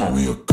call me a